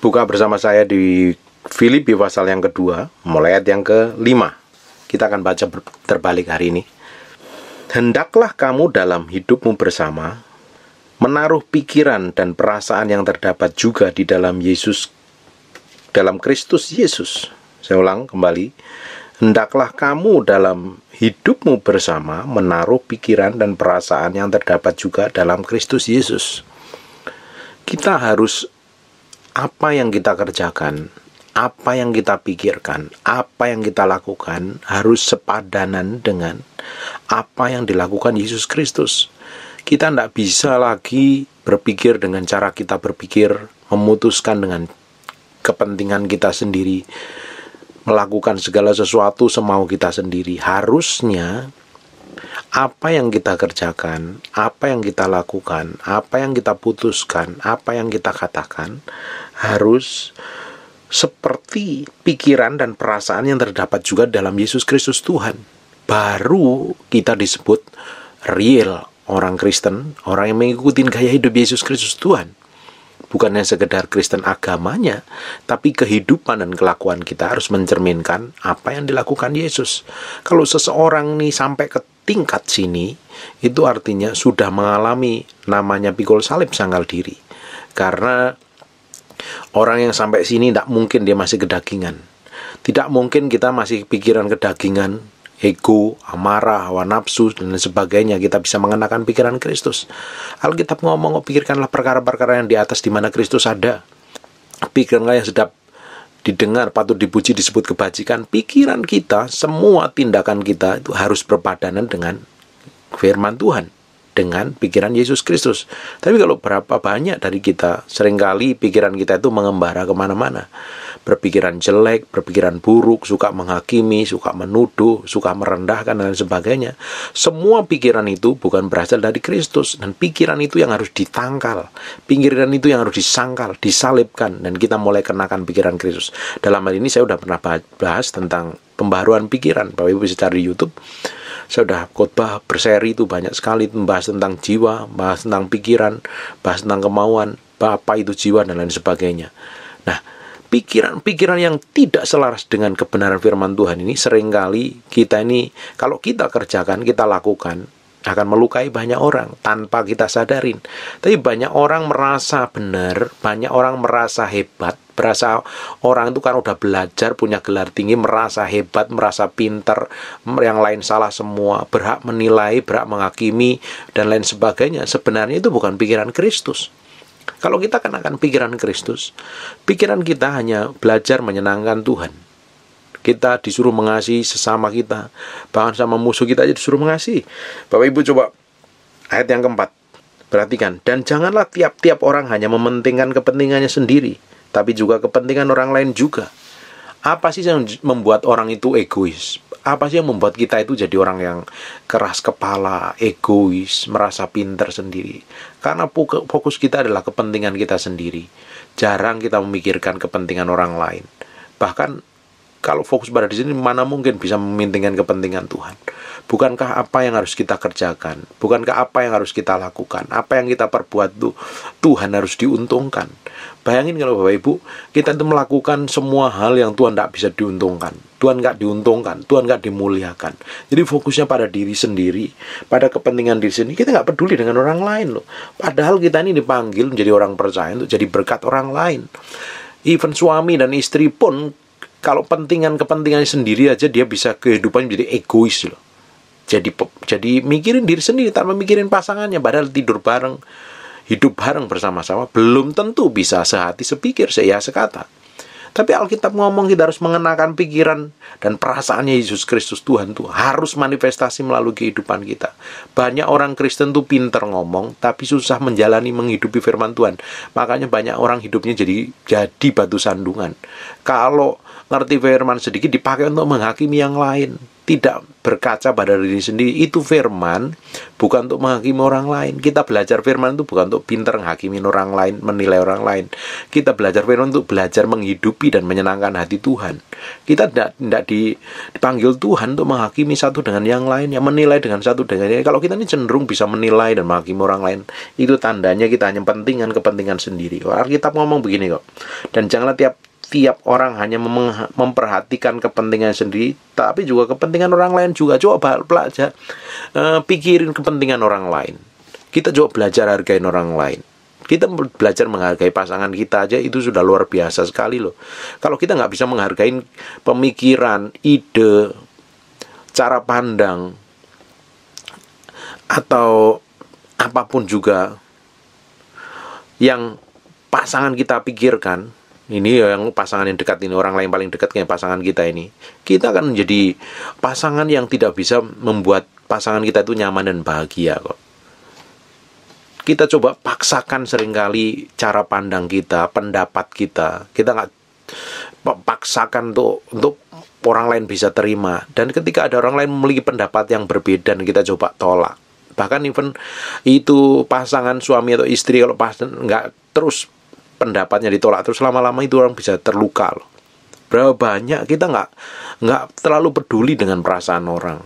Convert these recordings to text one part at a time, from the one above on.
Buka bersama saya di Filipi pasal yang kedua, mulai ayat yang kelima. Kita akan baca terbalik hari ini. Hendaklah kamu dalam hidupmu bersama menaruh pikiran dan perasaan yang terdapat juga di dalam Yesus dalam Kristus Yesus. Saya ulang kembali. Hendaklah kamu dalam hidupmu bersama menaruh pikiran dan perasaan yang terdapat juga dalam Kristus Yesus. Kita harus apa yang kita kerjakan, apa yang kita pikirkan, apa yang kita lakukan harus sepadanan dengan apa yang dilakukan Yesus Kristus. Kita tidak bisa lagi berpikir dengan cara kita berpikir, memutuskan dengan kepentingan kita sendiri, melakukan segala sesuatu semau kita sendiri. Harusnya apa yang kita kerjakan, apa yang kita lakukan, apa yang kita putuskan, apa yang kita katakan harus seperti pikiran dan perasaan yang terdapat juga dalam Yesus Kristus Tuhan. Baru kita disebut real orang Kristen, orang yang mengikuti gaya hidup Yesus Kristus Tuhan. Bukan hanya sekedar Kristen agamanya, tapi kehidupan dan kelakuan kita harus mencerminkan apa yang dilakukan Yesus. Kalau seseorang nih sampai ke tingkat sini, itu artinya sudah mengalami namanya pikul salib sanggal diri. Karena orang yang sampai sini tidak mungkin dia masih kedagingan. Tidak mungkin kita masih pikiran kedagingan, ego, amarah, hawa nafsu, dan sebagainya, kita bisa mengenakan pikiran Kristus. Alkitab ngomong, oh, pikirkanlah perkara-perkara yang di atas di mana Kristus ada. Pikirkanlah yang sedap didengar, patut dipuji, disebut kebajikan. Pikiran kita, semua tindakan kita itu harus berpadanan dengan firman Tuhan dengan pikiran Yesus Kristus. Tapi kalau berapa banyak dari kita, sering kali pikiran kita itu mengembara ke mana-mana berpikiran jelek, berpikiran buruk, suka menghakimi, suka menuduh, suka merendahkan, dan sebagainya. Semua pikiran itu bukan berasal dari Kristus, dan pikiran itu yang harus ditangkal, pikiran itu yang harus disangkal, disalibkan, dan kita mulai kenakan pikiran Kristus. Dalam hal ini saya sudah pernah bahas tentang pembaruan pikiran, Bapak Ibu bisa cari di YouTube. Saya sudah khotbah berseri itu banyak sekali membahas tentang jiwa, bahas tentang pikiran, bahas tentang kemauan, apa itu jiwa dan lain sebagainya. Nah, pikiran-pikiran yang tidak selaras dengan kebenaran firman Tuhan ini sering kali kita ini kalau kita kerjakan, kita lakukan akan melukai banyak orang tanpa kita sadarin. Tapi banyak orang merasa benar, banyak orang merasa hebat, merasa orang itu kan udah belajar, punya gelar tinggi, merasa hebat, merasa pinter, yang lain salah semua, berhak menilai, berhak menghakimi, dan lain sebagainya. Sebenarnya itu bukan pikiran Kristus. Kalau kita kenakan pikiran Kristus, pikiran kita hanya belajar menyenangkan Tuhan. Kita disuruh mengasihi sesama kita, bahkan sama musuh kita aja disuruh mengasihi. Bapak Ibu coba ayat yang keempat. Perhatikan, dan janganlah tiap-tiap orang hanya mementingkan kepentingannya sendiri, tapi juga kepentingan orang lain juga. Apa sih yang membuat orang itu egois? Apa sih yang membuat kita itu jadi orang yang keras kepala, egois, merasa pinter sendiri? Karena fokus kita adalah kepentingan kita sendiri. Jarang kita memikirkan kepentingan orang lain. Bahkan kalau fokus pada di sini mana mungkin bisa mementingkan kepentingan Tuhan? Bukankah apa yang harus kita kerjakan? Bukankah apa yang harus kita lakukan? Apa yang kita perbuat itu Tuhan harus diuntungkan? Bayangin kalau Bapak Ibu, kita itu melakukan semua hal yang Tuhan tidak bisa diuntungkan. Tuhan nggak diuntungkan, Tuhan nggak dimuliakan. Jadi fokusnya pada diri sendiri, pada kepentingan diri sendiri. Kita nggak peduli dengan orang lain loh. Padahal kita ini dipanggil menjadi orang percaya untuk jadi berkat orang lain. Even suami dan istri pun kalau pentingan kepentingannya sendiri aja dia bisa kehidupan menjadi egois loh. Jadi jadi mikirin diri sendiri tanpa mikirin pasangannya, padahal tidur bareng, hidup bareng bersama-sama belum tentu bisa sehati sepikir seia sekata. Tapi Alkitab ngomong kita harus mengenakan pikiran dan perasaannya Yesus Kristus Tuhan tuh harus manifestasi melalui kehidupan kita. Banyak orang Kristen tuh pinter ngomong tapi susah menjalani menghidupi firman Tuhan. Makanya banyak orang hidupnya jadi jadi batu sandungan. Kalau ngerti firman sedikit dipakai untuk menghakimi yang lain. Tidak berkaca pada diri sendiri. Itu firman bukan untuk menghakimi orang lain. Kita belajar firman itu bukan untuk pinter menghakimi orang lain menilai orang lain. Kita belajar firman untuk belajar menghidupi dan menyenangkan hati Tuhan. Kita tidak tidak dipanggil Tuhan untuk menghakimi satu dengan yang lain yang menilai dengan satu dengan yang lain. Kalau kita ini cenderung bisa menilai dan menghakimi orang lain itu tandanya kita hanya pentingan kepentingan sendiri Alkitab ngomong begini kok dan janganlah tiap tiap orang hanya memperhatikan kepentingan sendiri, tapi juga kepentingan orang lain juga. Coba belajar, uh, pikirin kepentingan orang lain. Kita coba belajar hargain orang lain. Kita belajar menghargai pasangan kita aja itu sudah luar biasa sekali loh. Kalau kita nggak bisa menghargai pemikiran, ide, cara pandang, atau apa pun juga yang pasangan kita pikirkan, ini yang pasangan yang dekat ini orang lain paling dekat kayak pasangan kita ini. Kita akan menjadi pasangan yang tidak bisa membuat pasangan kita itu nyaman dan bahagia kok. Kita coba paksakan sering kali cara pandang kita pendapat kita. Kita nggak paksakan untuk untuk orang lain bisa terima. Dan ketika ada orang lain memiliki pendapat yang berbeda dan kita coba tolak. Bahkan even itu pasangan suami atau istri kalau pas nggak terus pendapatnya ditolak terus lama-lama itu orang bisa terluka loh. Berapa banyak kita nggak nggak terlalu peduli dengan perasaan orang,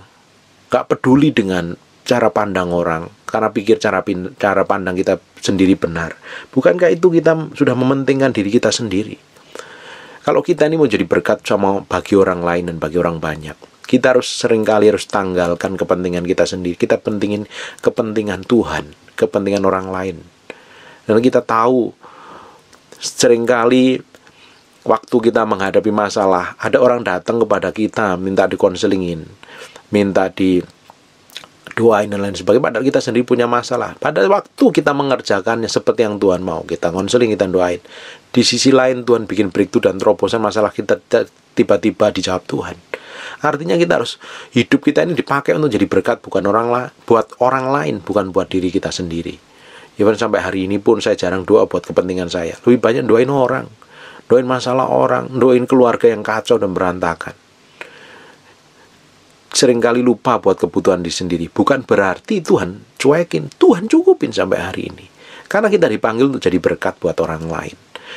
nggak peduli dengan cara pandang orang karena pikir cara cara pandang kita sendiri benar. Bukankah itu kita sudah mementingkan diri kita sendiri? Kalau kita ini mau jadi berkat sama bagi orang lain dan bagi orang banyak, kita harus sering kali harus tanggalkan kepentingan kita sendiri. Kita pentingin kepentingan Tuhan, kepentingan orang lain. Dan kita tahu sering kali waktu kita menghadapi masalah, ada orang datang kepada kita minta dikonselingin, minta di doain dan lain sebagainya. Padahal kita sendiri punya masalah. Pada waktu kita mengerjakannya seperti yang Tuhan mau kita konseling kita doain. Di sisi lain Tuhan bikin breakthrough dan terobosan masalah kita tiba-tiba dijawab Tuhan. Artinya kita harus hidup kita ini dipakai untuk jadi berkat bukan orang lain buat orang lain bukan buat diri kita sendiri Even sampai hari ini pun saya jarang doa buat kepentingan saya. Lebih banyak doain orang. Doain masalah orang. Doain keluarga yang kacau dan berantakan. Seringkali lupa buat kebutuhan diri sendiri. Bukan berarti Tuhan cuekin. Tuhan cukupin sampai hari ini. Karena kita dipanggil untuk jadi berkat buat orang lain.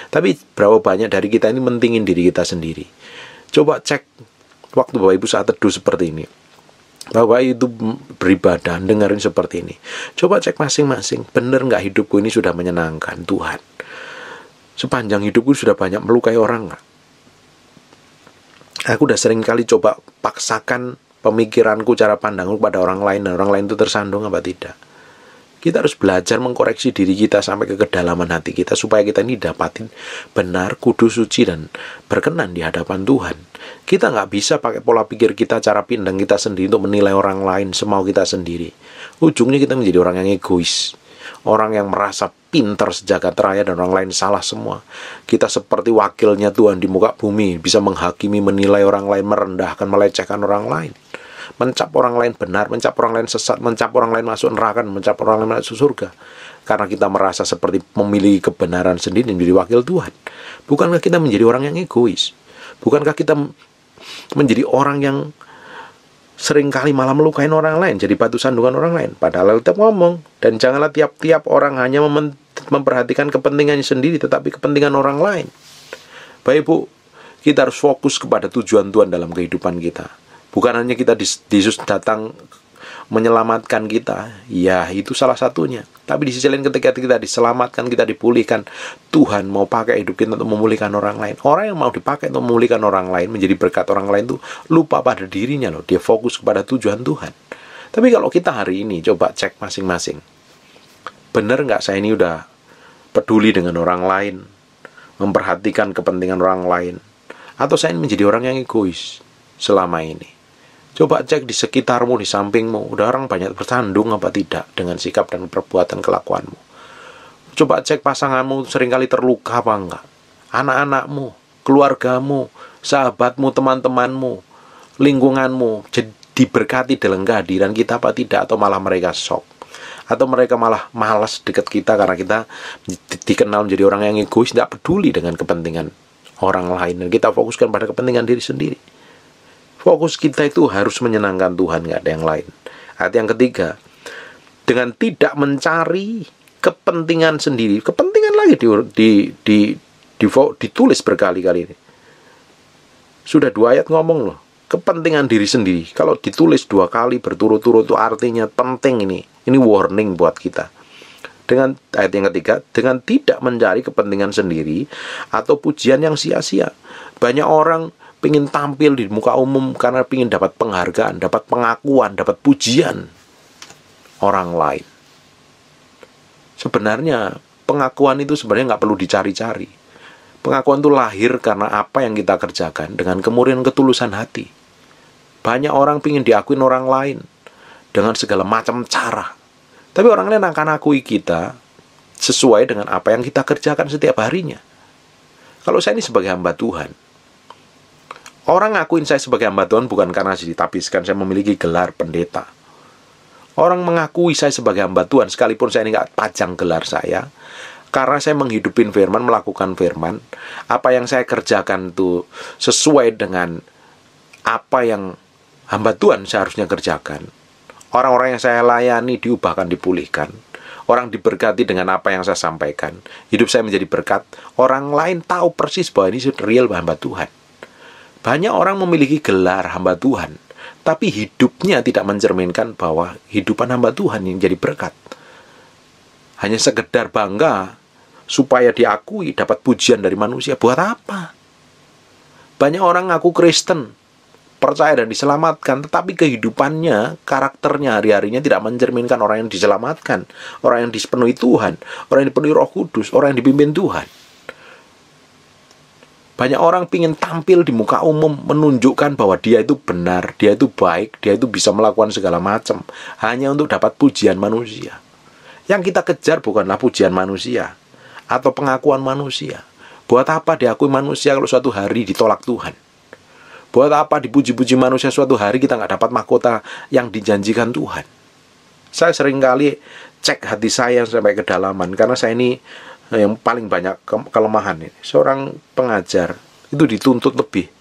Tapi berapa banyak dari kita ini mentingin diri kita sendiri. Coba cek waktu Bapak Ibu saat teduh seperti ini bahwa itu beribadah dengerin seperti ini. Coba cek masing-masing bener nggak hidupku ini sudah menyenangkan Tuhan? Sepanjang hidupku sudah banyak melukai orang nggak? Aku udah sering kali coba paksakan pemikiranku cara pandangku pada orang lain dan orang lain itu tersandung apa tidak? Kita harus belajar mengkoreksi diri kita sampai ke kedalaman hati kita supaya kita ini dapatin benar, kudus, suci dan berkenan di hadapan Tuhan. Kita nggak bisa pakai pola pikir kita, cara pindang kita sendiri untuk menilai orang lain semau kita sendiri. Ujungnya kita menjadi orang yang egois, orang yang merasa pintar sejagat raya dan orang lain salah semua. Kita seperti wakilnya Tuhan di muka bumi, bisa menghakimi, menilai orang lain, merendahkan, melecehkan orang lain mencap orang lain benar, mencap orang lain sesat, mencap orang lain masuk neraka, mencap orang lain masuk surga. Karena kita merasa seperti memiliki kebenaran sendiri menjadi wakil Tuhan. Bukankah kita menjadi orang yang egois? Bukankah kita menjadi orang yang sering kali malah melukain orang lain, jadi batu sandungan orang lain. Padahal tetap ngomong, dan janganlah tiap-tiap orang hanya memperhatikan kepentingannya sendiri, tetapi kepentingan orang lain. Baik Bu, kita harus fokus kepada tujuan Tuhan dalam kehidupan kita Bukan hanya kita Yesus datang menyelamatkan kita, ya itu salah satunya. Tapi di sisi lain ketika kita diselamatkan, kita dipulihkan, Tuhan mau pakai hidup kita untuk memulihkan orang lain. Orang yang mau dipakai untuk memulihkan orang lain, menjadi berkat orang lain itu lupa pada dirinya loh. Dia fokus kepada tujuan Tuhan. Tapi kalau kita hari ini coba cek masing-masing. Benar nggak saya ini udah peduli dengan orang lain, memperhatikan kepentingan orang lain, atau saya ini menjadi orang yang egois selama ini? Coba cek di sekitarmu, di sampingmu, udah orang banyak bersandung apa tidak dengan sikap dan perbuatan kelakuanmu. Coba cek pasanganmu sering kali terluka apa enggak. Anak-anakmu, keluargamu, sahabatmu, teman-temanmu, lingkunganmu diberkati dalam kehadiran kita apa tidak atau malah mereka shock atau mereka malah malas dekat kita karena kita dikenal menjadi orang yang egois tidak peduli dengan kepentingan orang lain dan kita fokuskan pada kepentingan diri sendiri Fokus kita itu harus menyenangkan Tuhan, nggak ada yang lain. Ayat yang ketiga, dengan tidak mencari kepentingan sendiri, kepentingan lagi di, di, di, di ditulis berkali-kali ini. Sudah dua ayat ngomong loh, kepentingan diri sendiri. Kalau ditulis dua kali berturut-turut itu artinya penting ini. Ini warning buat kita. Dengan ayat yang ketiga, dengan tidak mencari kepentingan sendiri atau pujian yang sia-sia. Banyak orang ingin tampil di muka umum karena ingin dapat penghargaan, dapat pengakuan, dapat pujian orang lain. Sebenarnya pengakuan itu sebenarnya nggak perlu dicari-cari. Pengakuan itu lahir karena apa yang kita kerjakan dengan kemudian ketulusan hati. Banyak orang ingin diakuin orang lain dengan segala macam cara. Tapi orang lain akan akui kita sesuai dengan apa yang kita kerjakan setiap harinya. Kalau saya ini sebagai hamba Tuhan, orang ngakuin saya sebagai hamba Tuhan bukan karena ditapiskan saya memiliki gelar pendeta. Orang mengakui saya sebagai hamba Tuhan, sekalipun saya ini nggak pajang gelar saya, karena saya menghidupin firman, melakukan firman, apa yang saya kerjakan itu sesuai dengan apa yang hamba Tuhan seharusnya kerjakan. Orang-orang yang saya layani diubahkan, dipulihkan. Orang diberkati dengan apa yang saya sampaikan. Hidup saya menjadi berkat. Orang lain tahu persis bahwa ini real hamba Tuhan. Banyak orang memiliki gelar hamba Tuhan. Tapi hidupnya tidak mencerminkan bahwa hidupan hamba Tuhan yang jadi berkat. Hanya sekedar bangga supaya diakui dapat pujian dari manusia. Buat apa? Banyak orang ngaku Kristen, percaya dan diselamatkan, tetapi kehidupannya, karakternya hari-harinya tidak mencerminkan orang yang diselamatkan, orang yang dipenuhi Tuhan, orang yang dipenuhi Roh Kudus, orang yang dipimpin Tuhan. Banyak orang ingin tampil di muka umum menunjukkan bahwa dia itu benar, dia itu baik, dia itu bisa melakukan segala macam hanya untuk dapat pujian manusia. Yang kita kejar bukanlah pujian manusia atau pengakuan manusia. Buat apa diakui manusia kalau suatu hari ditolak Tuhan? Buat apa dipuji-puji manusia suatu hari kita nggak dapat mahkota yang dijanjikan Tuhan? Saya sering kali cek hati saya sampai kedalaman karena saya ini yang paling banyak ke kelemahan ini. Seorang pengajar itu dituntut lebih.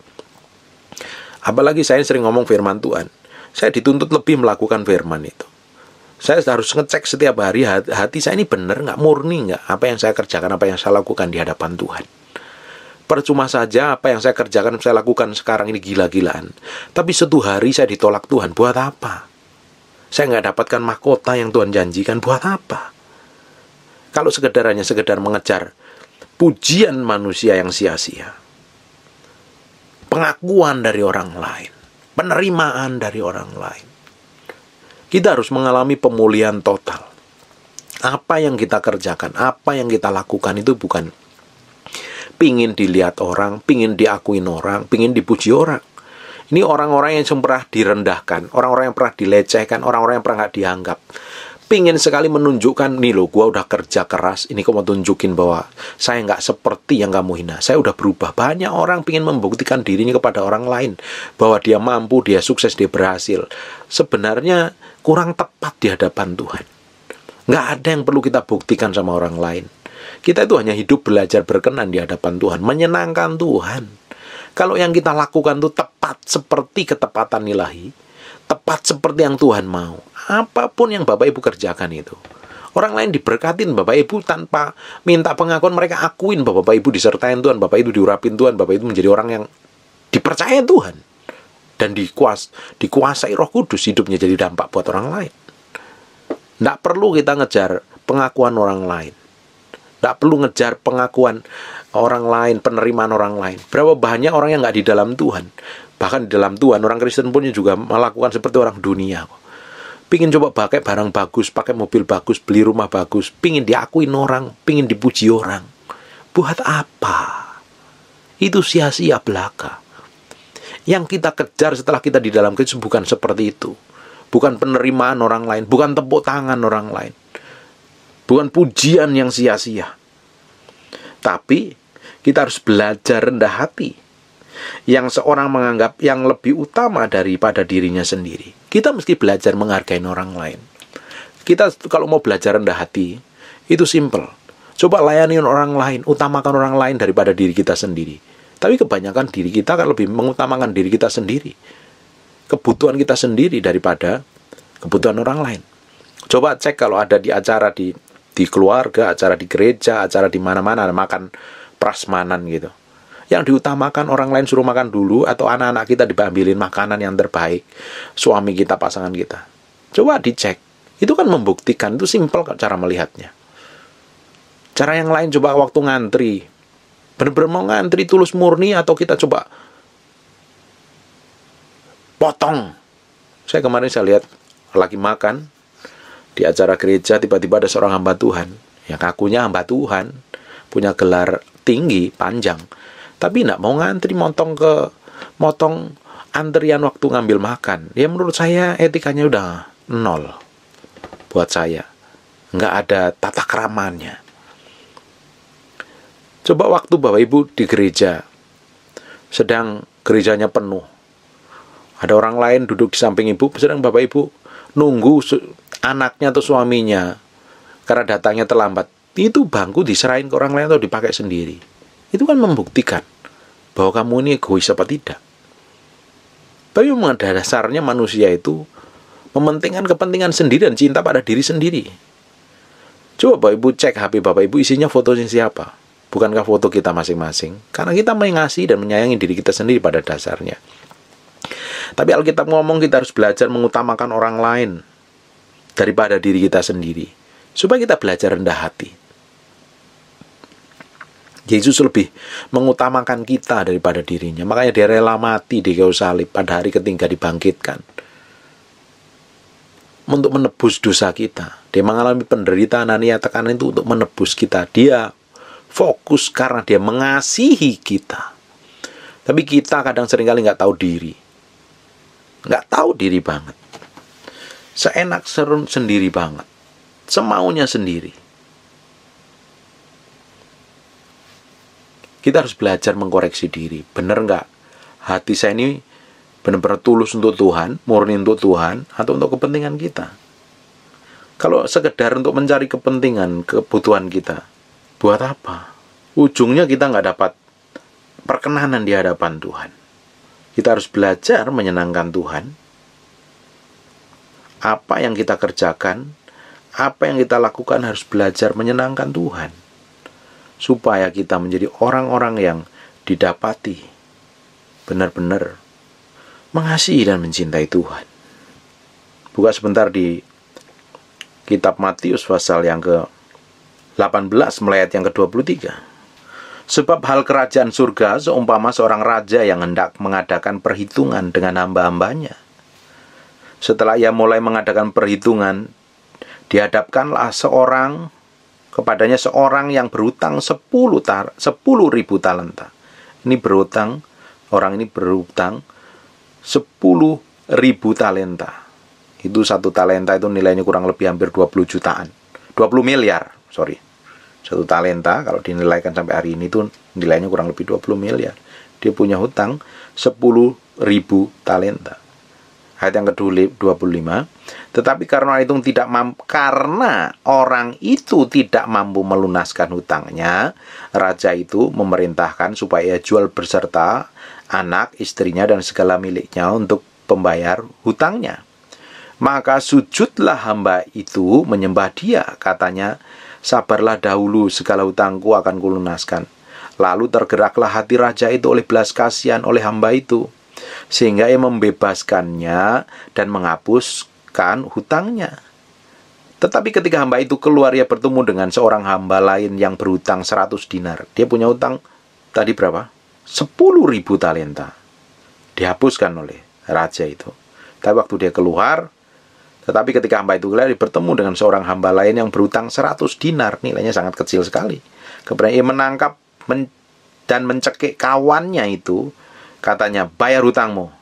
Apalagi saya sering ngomong firman Tuhan. Saya dituntut lebih melakukan firman itu. Saya harus ngecek setiap hari hati, saya ini benar nggak murni nggak apa yang saya kerjakan apa yang saya lakukan di hadapan Tuhan percuma saja apa yang saya kerjakan, saya lakukan sekarang ini gila-gilaan. Tapi satu hari saya ditolak Tuhan, buat apa? Saya nggak dapatkan mahkota yang Tuhan janjikan, buat apa? Kalau sekedar hanya sekedar mengejar pujian manusia yang sia-sia. Pengakuan dari orang lain. Penerimaan dari orang lain. Kita harus mengalami pemulihan total. Apa yang kita kerjakan, apa yang kita lakukan itu bukan pingin dilihat orang, pingin diakuin orang, pingin dipuji orang. Ini orang-orang yang pernah direndahkan, orang-orang yang pernah dilecehkan, orang-orang yang pernah nggak dianggap. Pingin sekali menunjukkan, nih loh, gue udah kerja keras, ini kok mau tunjukin bahwa saya nggak seperti yang kamu hina. Saya udah berubah. Banyak orang pingin membuktikan dirinya kepada orang lain, bahwa dia mampu, dia sukses, dia berhasil. Sebenarnya kurang tepat di hadapan Tuhan. Nggak ada yang perlu kita buktikan sama orang lain. Kita itu hanya hidup belajar berkenan di hadapan Tuhan, menyenangkan Tuhan. Kalau yang kita lakukan itu tepat seperti ketepatan ilahi, tepat seperti yang Tuhan mau. Apa pun yang Bapak Ibu kerjakan itu. Orang lain diberkatin Bapak Ibu tanpa minta pengakuan mereka akuin bahwa Bapak Ibu disertain Tuhan, Bapak Ibu diurapin Tuhan, Bapak Ibu menjadi orang yang dipercaya Tuhan dan dikuas, dikuasai Roh Kudus hidupnya jadi dampak buat orang lain. Tidak perlu kita ngejar pengakuan orang lain. Gak perlu ngejar pengakuan orang lain, penerimaan orang lain. Berapa banyak orang yang nggak di dalam Tuhan. Bahkan di dalam Tuhan, orang Kristen pun juga melakukan seperti orang dunia. Pingin coba pakai barang bagus, pakai mobil bagus, beli rumah bagus. Pingin diakuin orang, pingin dipuji orang. Buat apa? Itu sia-sia belaka. Yang kita kejar setelah kita di dalam Kristus bukan seperti itu. Bukan penerimaan orang lain, bukan tepuk tangan orang lain bukan pujian yang sia-sia. Tapi kita harus belajar rendah hati. Yang seorang menganggap yang lebih utama daripada dirinya sendiri. Kita mesti belajar menghargai orang lain. Kita kalau mau belajar rendah hati, itu simple. Coba layani orang lain, utamakan orang lain daripada diri kita sendiri. Tapi kebanyakan diri kita kan lebih mengutamakan diri kita sendiri. kebutuhan kita sendiri daripada kebutuhan orang lain. Coba cek kalau ada di acara di di keluarga, acara di gereja, acara di mana-mana makan prasmanan gitu. Yang diutamakan orang lain suruh makan dulu atau anak-anak kita diambilin makanan yang terbaik, suami kita, pasangan kita. Coba dicek. Itu kan membuktikan, itu simpel cara melihatnya. Cara yang lain coba waktu ngantri. Benar-benar mau ngantri tulus murni atau kita coba potong. Saya kemarin saya lihat lagi makan di acara gereja tiba-tiba ada seorang hamba Tuhan yang kakunya hamba Tuhan punya gelar tinggi panjang tapi tidak mau ngantri motong ke motong antrian waktu ngambil makan ya menurut saya etikanya udah nol buat saya nggak ada tata keramanya Coba waktu Bapak Ibu di gereja, sedang gerejanya penuh. Ada orang lain duduk di samping Ibu, sedang Bapak Ibu nunggu anaknya atau suaminya karena datangnya terlambat. Itu bangku diserahin ke orang lain atau dipakai sendiri. Itu kan membuktikan bahwa kamu ini egois apa tidak. Tapi memang dasarnya manusia itu mementingkan kepentingan sendiri dan cinta pada diri sendiri. Coba Bapak Ibu cek HP Bapak Ibu isinya fotonya siapa. Bukankah foto kita masing-masing? Karena kita mengasihi dan menyayangi diri kita sendiri pada dasarnya. Tapi Alkitab ngomong kita harus belajar mengutamakan orang lain daripada diri kita sendiri. Supaya kita belajar rendah hati. Yesus lebih mengutamakan kita daripada dirinya. Makanya dia rela mati di kayu salib pada hari ketiga dibangkitkan. Untuk menebus dosa kita. Dia mengalami penderitaan dan tekanan itu untuk menebus kita. Dia fokus karena dia mengasihi kita. Tapi kita kadang sering kali nggak tahu diri. Nggak tahu diri banget. Seenak serun sendiri banget. Semaunya sendiri. Kita harus belajar mengkoreksi diri. Bener nggak? Hati saya ini benar-benar tulus untuk Tuhan, murni untuk Tuhan, atau untuk kepentingan kita. Kalau sekedar untuk mencari kepentingan, kebutuhan kita, buat apa? Ujungnya kita nggak dapat perkenanan di hadapan Tuhan. Kita harus belajar menyenangkan Tuhan. Apa yang kita kerjakan, apa yang kita lakukan harus belajar menyenangkan Tuhan. Supaya kita menjadi orang-orang yang didapati benar-benar mengasihi dan mencintai Tuhan. Buka sebentar di kitab Matius pasal yang ke 18 melayat yang ke-23. Sebab hal kerajaan surga seumpama seorang raja yang hendak mengadakan perhitungan dengan hamba-hambanya. Setelah ia mulai mengadakan perhitungan, dihadapkanlah seorang kepadanya seorang yang berutang 10 tar, 10 ribu talenta. Ini berutang, orang ini berutang 10 ribu talenta. Itu satu talenta itu nilainya kurang lebih hampir 20 jutaan. 20 miliar, sorry satu talenta kalau dinilaikan sampai hari ini tuh nilainya kurang lebih 20 miliar dia punya hutang 10 ribu talenta ayat yang ke-25 tetapi karena itu tidak mampu karena orang itu tidak mampu melunaskan hutangnya raja itu memerintahkan supaya jual berserta anak istrinya dan segala miliknya untuk pembayar hutangnya. Maka sujudlah hamba itu menyembah dia katanya sabarlah dahulu segala hutangku akan kulunaskan. Lalu tergeraklah hati raja itu oleh belas kasihan oleh hamba itu, sehingga ia membebaskannya dan menghapuskan hutangnya. Tetapi ketika hamba itu keluar, ia bertemu dengan seorang hamba lain yang berhutang 100 dinar. Dia punya hutang tadi berapa? 10 ribu talenta. Dihapuskan oleh raja itu. Tapi waktu dia keluar, tetapi ketika hamba itu kembali bertemu dengan seorang hamba lain yang berutang 100 dinar, nilainya sangat kecil sekali. Kemudian ia menangkap men dan mencekik kawannya itu, katanya, bayar hutangmu.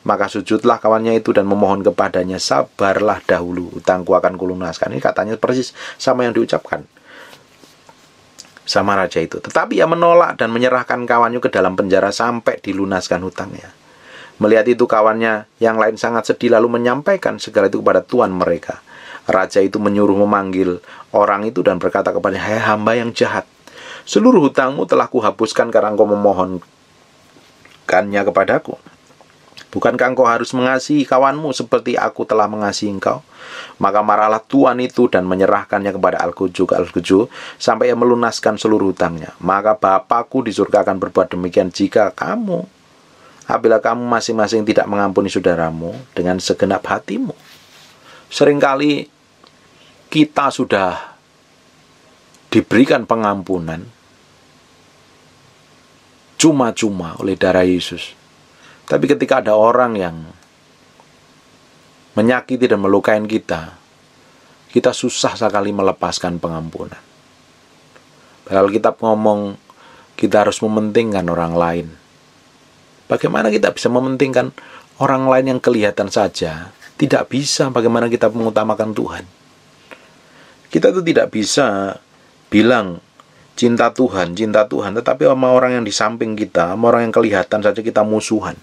Maka sujudlah kawannya itu dan memohon kepadanya, sabarlah dahulu, hutangku akan kulunaskan. Ini katanya persis sama yang diucapkan sama raja itu. Tetapi ia menolak dan menyerahkan kawannya ke dalam penjara sampai dilunaskan hutangnya. Melihat itu kawannya yang lain sangat sedih lalu menyampaikan segala itu kepada tuan mereka. Raja itu menyuruh memanggil orang itu dan berkata kepada Hai hamba yang jahat. Seluruh hutangmu telah kuhapuskan karena engkau memohonkannya kepadaku. Bukankah engkau harus mengasihi kawanmu seperti aku telah mengasihi engkau? Maka marahlah Tuhan itu dan menyerahkannya kepada Al-Kuju ke Al-Kuju sampai ia melunaskan seluruh hutangnya. Maka Bapakku di surga akan berbuat demikian jika kamu apabila kamu masing-masing tidak mengampuni saudaramu dengan segenap hatimu. Seringkali kita sudah diberikan pengampunan cuma-cuma oleh darah Yesus tapi ketika ada orang yang menyakiti dan melukai kita, kita susah sekali melepaskan pengampunan. Padahal kita ngomong kita harus mementingkan orang lain. Bagaimana kita bisa mementingkan orang lain yang kelihatan saja? Tidak bisa bagaimana kita mengutamakan Tuhan. Kita tuh tidak bisa bilang cinta Tuhan, cinta Tuhan, tetapi sama orang yang di samping kita, sama orang yang kelihatan saja kita musuhan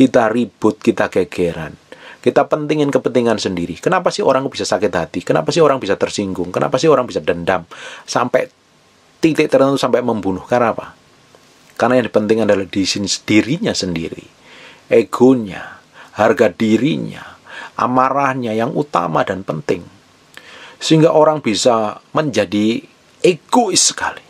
kita ribut, kita gegeran. Kita pentingin kepentingan sendiri. Kenapa sih orang bisa sakit hati? Kenapa sih orang bisa tersinggung? Kenapa sih orang bisa dendam? Sampai titik tertentu sampai membunuh. Karena apa? Karena yang dipentingkan adalah di dirinya sendiri. Egonya, harga dirinya, amarahnya yang utama dan penting. Sehingga orang bisa menjadi egois sekali.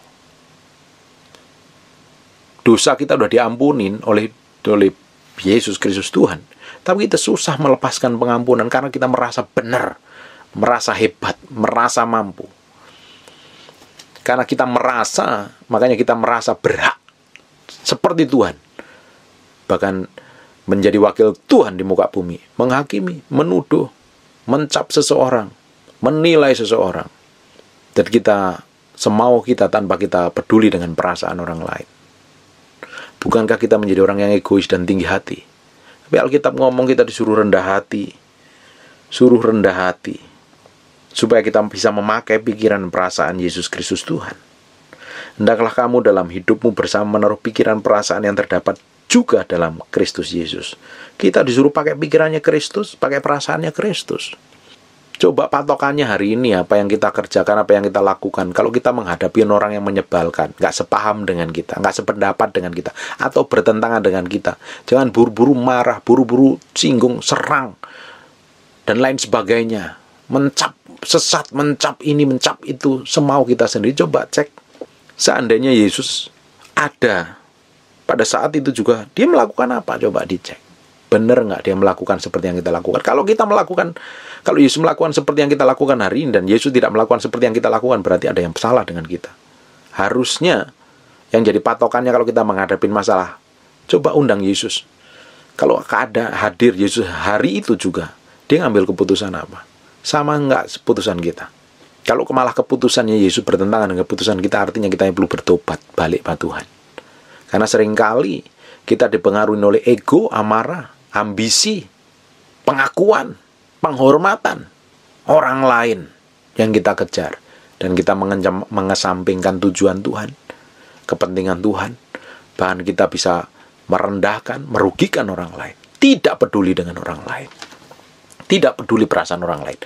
Dosa kita sudah diampunin oleh oleh Yesus Kristus Tuhan. Tapi kita susah melepaskan pengampunan karena kita merasa benar, merasa hebat, merasa mampu. Karena kita merasa, makanya kita merasa berhak seperti Tuhan. Bahkan menjadi wakil Tuhan di muka bumi, menghakimi, menuduh, mencap seseorang, menilai seseorang. Dan kita semau kita tanpa kita peduli dengan perasaan orang lain. Bukankah kita menjadi orang yang egois dan tinggi hati? Tapi Alkitab ngomong kita disuruh rendah hati. Suruh rendah hati. Supaya kita bisa memakai pikiran perasaan Yesus Kristus Tuhan. Hendaklah kamu dalam hidupmu bersama menaruh pikiran perasaan yang terdapat juga dalam Kristus Yesus. Kita disuruh pakai pikirannya Kristus, pakai perasaannya Kristus. Coba patokannya hari ini apa yang kita kerjakan, apa yang kita lakukan. Kalau kita menghadapi orang yang menyebalkan, nggak sepaham dengan kita, nggak sependapat dengan kita, atau bertentangan dengan kita, jangan buru-buru marah, buru-buru singgung, serang, dan lain sebagainya. Mencap, sesat, mencap ini, mencap itu, semau kita sendiri. Coba cek, seandainya Yesus ada pada saat itu juga, dia melakukan apa? Coba dicek benar nggak dia melakukan seperti yang kita lakukan. Kalau kita melakukan, kalau Yesus melakukan seperti yang kita lakukan hari ini dan Yesus tidak melakukan seperti yang kita lakukan, berarti ada yang salah dengan kita. Harusnya yang jadi patokannya kalau kita menghadapi masalah, coba undang Yesus. Kalau ada hadir Yesus hari itu juga, dia ngambil keputusan apa? Sama nggak keputusan kita? Kalau malah keputusannya Yesus bertentangan dengan keputusan kita, artinya kita yang perlu bertobat balik pada Tuhan. Karena sering kali kita dipengaruhi oleh ego, amarah, ambisi, pengakuan, penghormatan orang lain yang kita kejar. Dan kita mengencam, mengesampingkan tujuan Tuhan, kepentingan Tuhan, bahkan kita bisa merendahkan, merugikan orang lain, tidak peduli dengan orang lain. Tidak peduli perasaan orang lain.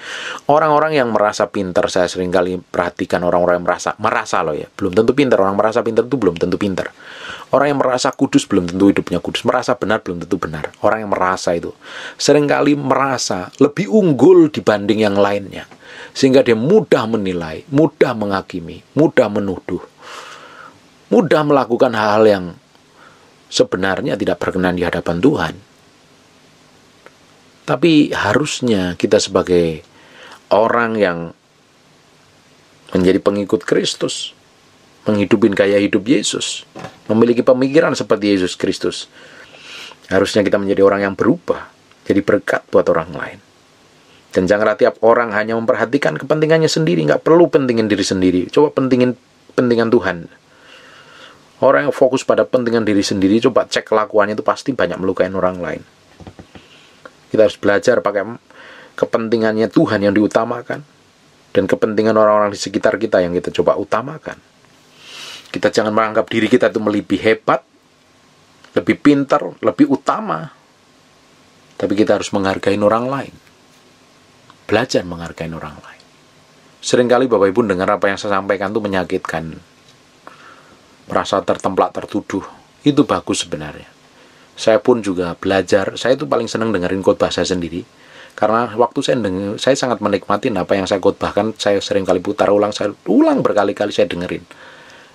Orang-orang yang merasa pintar, saya sering kali perhatikan orang-orang yang merasa, merasa loh ya, belum tentu pintar. Orang merasa pintar itu belum tentu pintar. Orang yang merasa kudus belum tentu hidupnya kudus. Merasa benar belum tentu benar. Orang yang merasa itu sering kali merasa lebih unggul dibanding yang lainnya. Sehingga dia mudah menilai, mudah menghakimi, mudah menuduh. Mudah melakukan hal-hal yang sebenarnya tidak berkenan di hadapan Tuhan. Tapi harusnya kita sebagai orang yang menjadi pengikut Kristus, menghidupin gaya hidup Yesus, memiliki pemikiran seperti Yesus Kristus. Harusnya kita menjadi orang yang berubah, jadi berkat buat orang lain. Dan janganlah tiap orang hanya memperhatikan kepentingannya sendiri, nggak perlu pentingin diri sendiri. Coba pentingin pentingan Tuhan. Orang yang fokus pada pentingan diri sendiri, coba cek kelakuannya itu pasti banyak melukai orang lain. Kita harus belajar pakai kepentingannya Tuhan yang diutamakan dan kepentingan orang-orang di sekitar kita yang kita coba utamakan. Kita jangan menganggap diri kita itu lebih hebat, lebih pintar, lebih utama. Tapi kita harus menghargai orang lain. Belajar menghargai orang lain. Seringkali Bapak Ibu dengar apa yang saya sampaikan itu menyakitkan. Merasa tertemplak, tertuduh. Itu bagus sebenarnya. Saya pun juga belajar. Saya itu paling senang dengerin khotbah saya sendiri. Karena waktu saya denger, saya sangat menikmati apa yang saya khotbahkan. Saya sering kali putar ulang, saya ulang berkali-kali saya dengerin.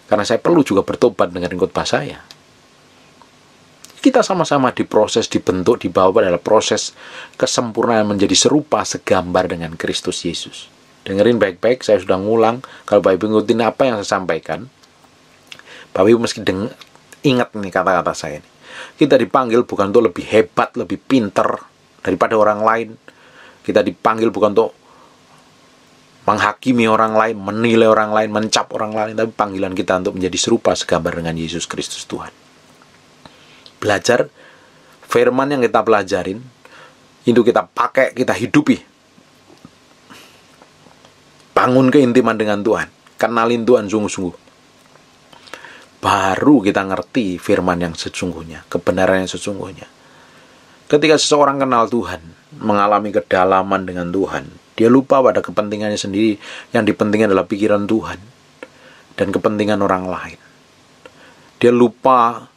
Karena saya perlu juga bertobat dengerin khotbah saya. Kita sama-sama diproses, dibentuk, dibawa adalah proses kesempurnaan menjadi serupa segambar dengan Kristus Yesus. Dengerin baik-baik, saya sudah ngulang. Kalau Bapak Ibu ngikutin apa yang saya sampaikan, Bapak Ibu mesti ingat nih kata-kata saya. Nih. Kita dipanggil bukan untuk lebih hebat, lebih pinter daripada orang lain. Kita dipanggil bukan untuk menghakimi orang lain, menilai orang lain, mencap orang lain, tapi panggilan kita untuk menjadi serupa segambar dengan Yesus Kristus Tuhan belajar firman yang kita pelajarin itu kita pakai, kita hidupi. Bangun keintiman dengan Tuhan, kenalin Tuhan sungguh-sungguh. Baru kita ngerti firman yang sesungguhnya, kebenaran yang sesungguhnya. Ketika seseorang kenal Tuhan, mengalami kedalaman dengan Tuhan, dia lupa pada kepentingannya sendiri, yang dipentingkan adalah pikiran Tuhan dan kepentingan orang lain. Dia lupa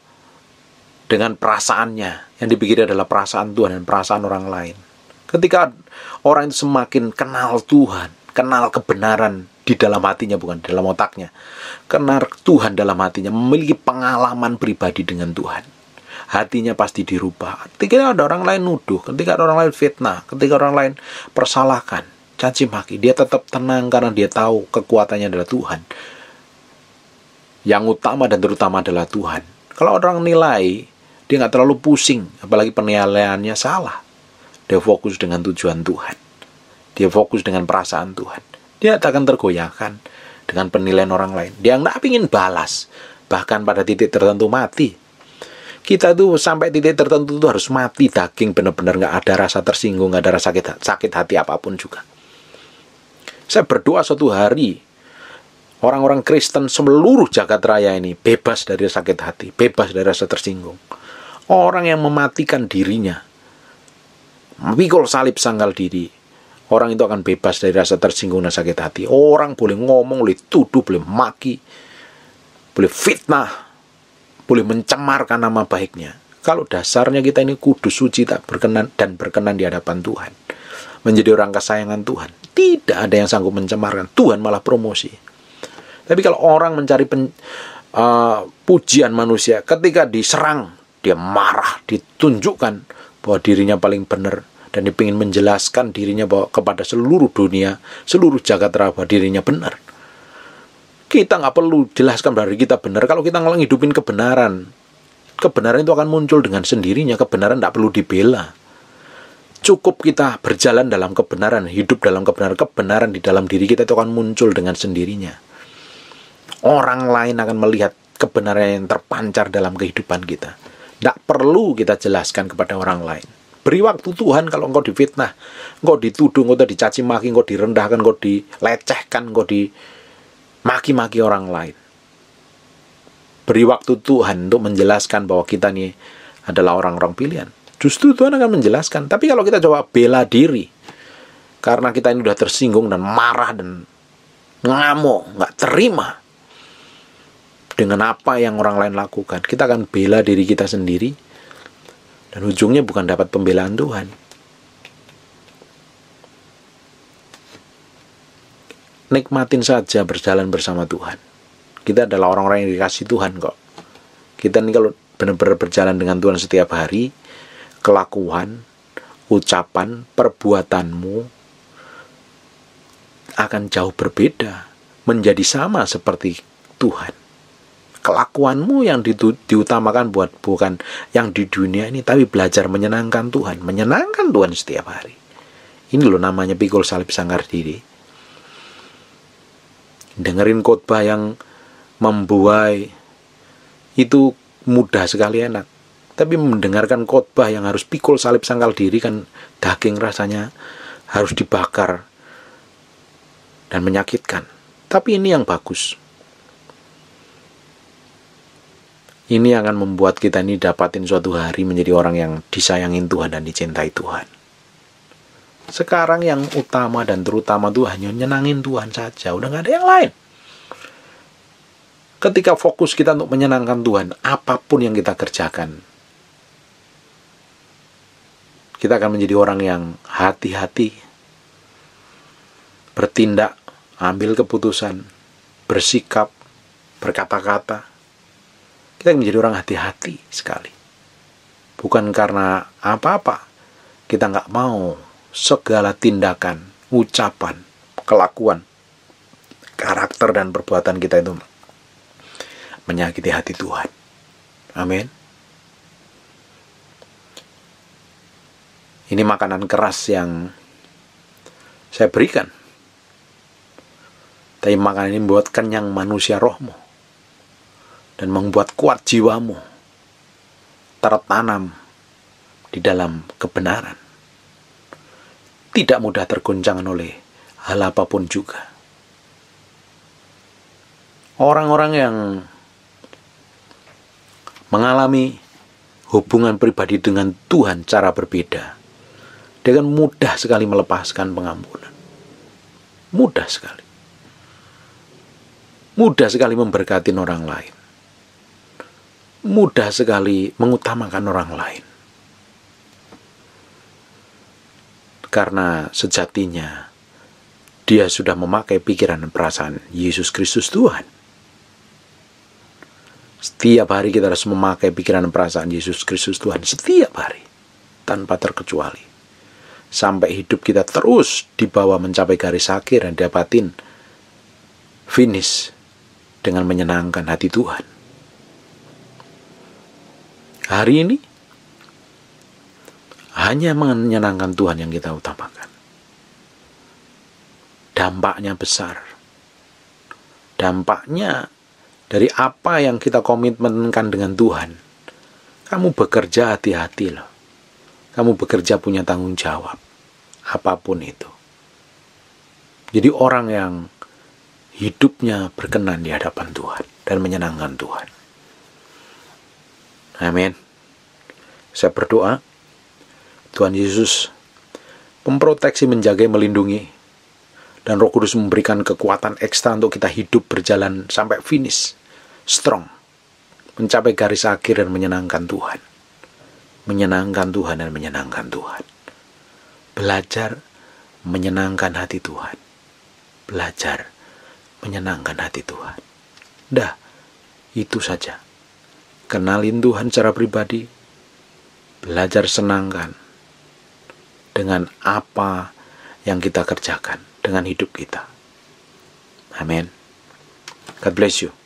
dengan perasaannya. Yang dipikir adalah perasaan Tuhan dan perasaan orang lain. Ketika orang itu semakin kenal Tuhan, kenal kebenaran di dalam hatinya, bukan di dalam otaknya. Kenal Tuhan dalam hatinya, memiliki pengalaman pribadi dengan Tuhan. Hatinya pasti dirubah. Ketika ada orang lain nuduh, ketika ada orang lain fitnah, ketika orang lain persalahkan, caci maki, dia tetap tenang karena dia tahu kekuatannya adalah Tuhan. Yang utama dan terutama adalah Tuhan. Kalau orang nilai dia nggak terlalu pusing, apalagi penilaiannya salah. Dia fokus dengan tujuan Tuhan. Dia fokus dengan perasaan Tuhan. Dia tak akan tergoyahkan dengan penilaian orang lain. Dia nggak ingin balas, bahkan pada titik tertentu mati. Kita tuh sampai titik tertentu tuh harus mati daging benar-benar nggak ada rasa tersinggung, nggak ada rasa sakit, sakit hati apa pun juga. Saya berdoa suatu hari orang-orang Kristen seluruh jagat raya ini bebas dari sakit hati, bebas dari rasa tersinggung Orang yang mematikan dirinya, memikul salib sanggal diri, orang itu akan bebas dari rasa tersinggung dan sakit hati. Orang boleh ngomong, boleh tuduh, boleh maki, boleh fitnah, boleh mencemarkan nama baiknya. Kalau dasarnya kita ini kudus suci tak berkenan dan berkenan di hadapan Tuhan. Menjadi orang kesayangan Tuhan. Tidak ada yang sanggup mencemarkan. Tuhan malah promosi. Tapi kalau orang mencari pen, uh, pujian manusia ketika diserang dia marah, ditunjukkan bahwa dirinya paling benar dan dia ingin menjelaskan dirinya bahwa kepada seluruh dunia, seluruh jagat raya dirinya benar. Kita nggak perlu jelaskan dari kita benar kalau kita hidupin kebenaran. Kebenaran itu akan muncul dengan sendirinya, kebenaran tidak perlu dibela. Cukup kita berjalan dalam kebenaran, hidup dalam kebenaran, kebenaran di dalam diri kita itu akan muncul dengan sendirinya. Orang lain akan melihat kebenaran yang terpancar dalam kehidupan kita. Tidak perlu kita jelaskan kepada orang lain. Beri waktu Tuhan kalau engkau difitnah, engkau dituduh, engkau dicaci maki, engkau direndahkan, engkau dilecehkan, engkau dimaki-maki orang lain. Beri waktu Tuhan untuk menjelaskan bahwa kita ini adalah orang-orang pilihan. Justru Tuhan akan menjelaskan. Tapi kalau kita coba bela diri, karena kita ini sudah tersinggung dan marah dan ngamuk, nggak terima, dengan apa yang orang lain lakukan. Kita akan bela diri kita sendiri dan ujungnya bukan dapat pembelaan Tuhan. Nikmatin saja berjalan bersama Tuhan. Kita adalah orang-orang yang dikasih Tuhan kok. Kita ini kalau benar-benar berjalan dengan Tuhan setiap hari, kelakuan, ucapan, perbuatanmu akan jauh berbeda, menjadi sama seperti Tuhan kelakuanmu yang di, diutamakan buat bukan yang di dunia ini tapi belajar menyenangkan Tuhan menyenangkan Tuhan setiap hari. Ini loh namanya pikul salib sanggar diri. Dengerin khotbah yang membuai itu mudah sekali enak. Tapi mendengarkan khotbah yang harus pikul salib sangkal diri kan daging rasanya harus dibakar dan menyakitkan. Tapi ini yang bagus ini akan membuat kita ini dapatin suatu hari menjadi orang yang disayangin Tuhan dan dicintai Tuhan. Sekarang yang utama dan terutama tuh hanya nyenangin Tuhan saja, udah nggak ada yang lain. Ketika fokus kita untuk menyenangkan Tuhan, apa pun yang kita kerjakan, Kita akan menjadi orang yang hati-hati, bertindak, ambil keputusan, bersikap, berkata-kata. Kita menjadi orang hati-hati sekali. Bukan karena apa-apa. Kita nggak mau segala tindakan, ucapan, kelakuan, karakter dan perbuatan kita itu menyakiti hati Tuhan. Amin. Ini makanan keras yang saya berikan. Tapi makanan ini membuat kenyang manusia rohmu. Dan membuat kuat jiwamu. Tertanam di dalam kebenaran. Tidak mudah tergoncang oleh hal apa pun juga. Orang-orang yang mengalami hubungan pribadi dengan Tuhan cara berbeda, dengan mudah sekali melepaskan pengampunan. Mudah sekali. Mudah sekali memberkati orang lain. Mudah sekali mengutamakan orang lain. Karena sejatinya dia sudah memakai pikiran dan perasaan Yesus Kristus Tuhan. Setiap hari kita harus memakai pikiran dan perasaan Yesus Kristus Tuhan. Setiap hari. Tanpa terkecuali. Sampai hidup kita terus dibawa mencapai garis akhir dan dapatin finish dengan menyenangkan hati Tuhan. Hari ini hanya menyenangkan Tuhan yang kita utamakan. Dampaknya besar. Dampaknya dari apa yang kita komitmenkan dengan Tuhan. Kamu bekerja hati-hati loh. Kamu bekerja punya tanggung jawab. Apa pun itu. Jadi orang yang hidupnya berkenan di hadapan Tuhan dan menyenangkan Tuhan. Amin. Saya berdoa Tuhan Yesus memproteksi, menjaga, melindungi dan Roh Kudus memberikan kekuatan ekstra untuk kita hidup berjalan sampai finish strong, mencapai garis akhir dan menyenangkan Tuhan. Menyenangkan Tuhan dan menyenangkan Tuhan. Belajar menyenangkan hati Tuhan. Belajar menyenangkan hati Tuhan. Dah, itu saja. Kenalin Tuhan secara pribadi. Belajar senangkan dengan apa yang kita kerjakan dengan hidup kita. Amin. God bless you.